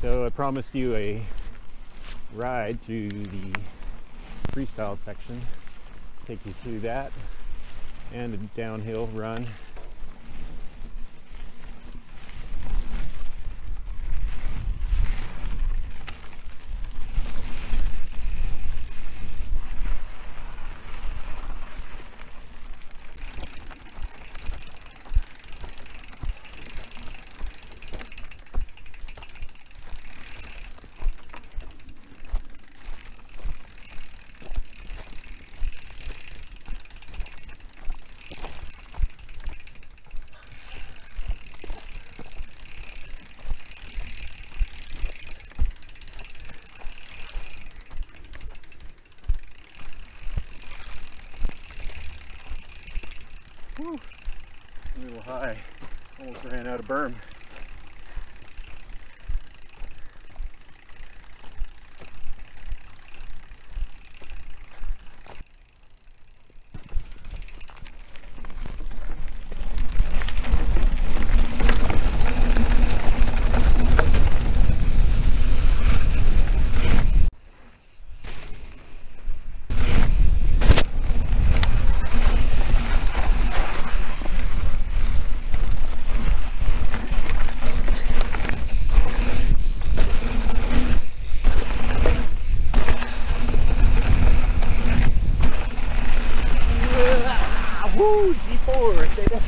So I promised you a ride through the freestyle section. Take you through that and a downhill run. Whew. A little high. Almost ran out of berm. Woo, G-force right there.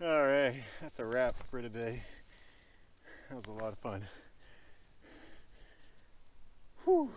All right, that's a wrap for today. That was a lot of fun. Whew.